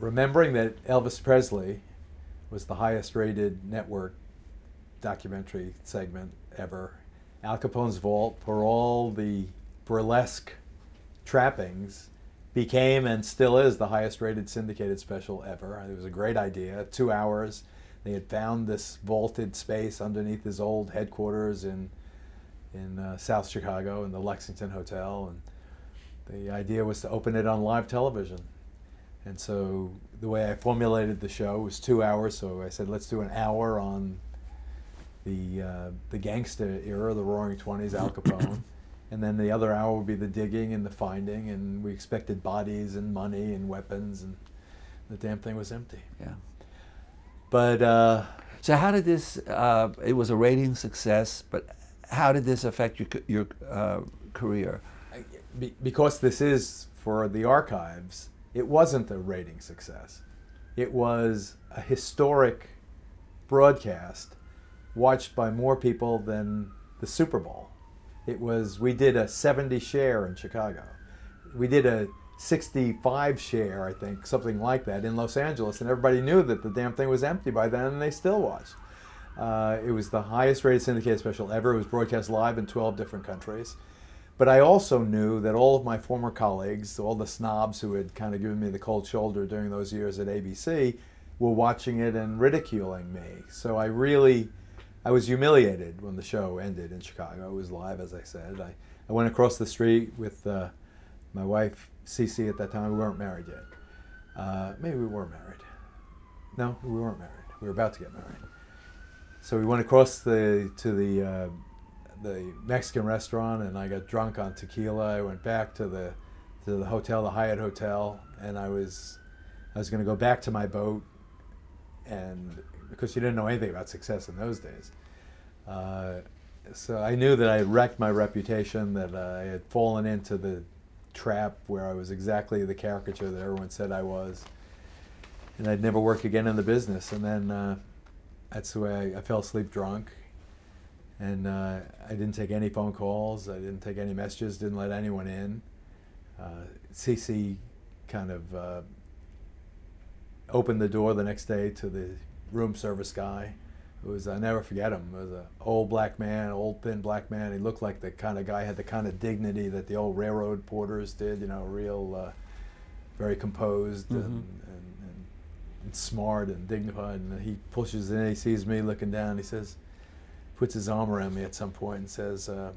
remembering that Elvis Presley was the highest rated network documentary segment ever. Al Capone's Vault, for all the burlesque trappings, became and still is the highest rated syndicated special ever. It was a great idea. Two hours. They had found this vaulted space underneath his old headquarters in in uh, South Chicago in the Lexington Hotel, and the idea was to open it on live television. And so the way I formulated the show was two hours. So I said, let's do an hour on the uh, the gangster era, the Roaring Twenties, Al Capone, and then the other hour would be the digging and the finding, and we expected bodies and money and weapons, and the damn thing was empty. Yeah. But uh, So how did this? Uh, it was a rating success, but how did this affect your your uh, career? I- be, because this is for the archives, it wasn't a rating success. It was a historic broadcast watched by more people than the Super Bowl. It was we did a 70 share in Chicago. We did a 65 share, I think, something like that in Los Angeles, and everybody knew that the damn thing was empty by then, and they still watched. Uh, it was the highest rated syndicated special ever. It was broadcast live in 12 different countries. But I also knew that all of my former colleagues, all the snobs who had kind of given me the cold shoulder during those years at ABC, were watching it and ridiculing me. So I really, I was humiliated when the show ended in Chicago. It was live, as I said. I, I went across the street with uh, my wife, Cece, at that time. We weren't married yet. Uh, maybe we were married. No, we weren't married. We were about to get married. So we went across the to the uh, the Mexican restaurant, and I got drunk on tequila. I went back to the to the hotel, the Hyatt Hotel, and I was I was going to go back to my boat, and because you didn't know anything about success in those days, uh, so I knew that I had wrecked my reputation, that I had fallen into the trap where I was exactly the caricature that everyone said I was, and I'd never work again in the business. And then uh, that's the way I, I fell asleep drunk and uh, I didn't take any phone calls. I didn't take any messages. Didn't let anyone in. Uh, CC kind of uh, opened the door the next day to the room service guy. It was I never forget him. It was an old black man, old thin black man. He looked like the kind of guy had the kind of dignity that the old railroad porters did. You know, real, uh, very composed and, Mhm. and, and, and smart and dignified. And he pushes in. He sees me looking down. He says puts his arm around me at some point and says, uh,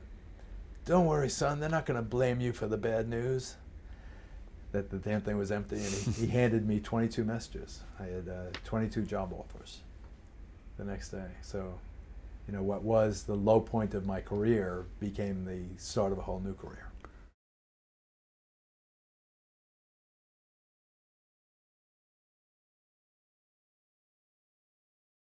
"Don't worry, son. They're not going to blame you for the bad news." That the damn thing was empty, and he, he handed me 22 messages. I had uh, 22 job offers the next day. So, you know, what was the low point of my career became the start of a whole new career.